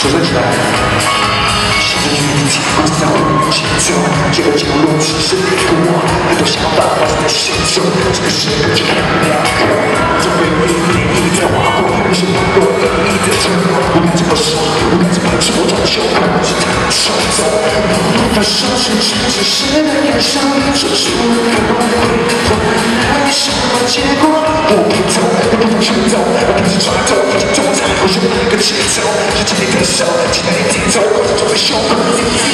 手伸出来像只鱼离在我的这个角落只剩我很多想法我还没写出只能写歌唱两口回忆的一乐划过为什么我都被在的捉我该怎么说我该怎么去我早就爱你这张臭嘴我不是？真实的感是我的未来什么结果我 个节奏？是今天歌手，期待你节奏，这种胸口。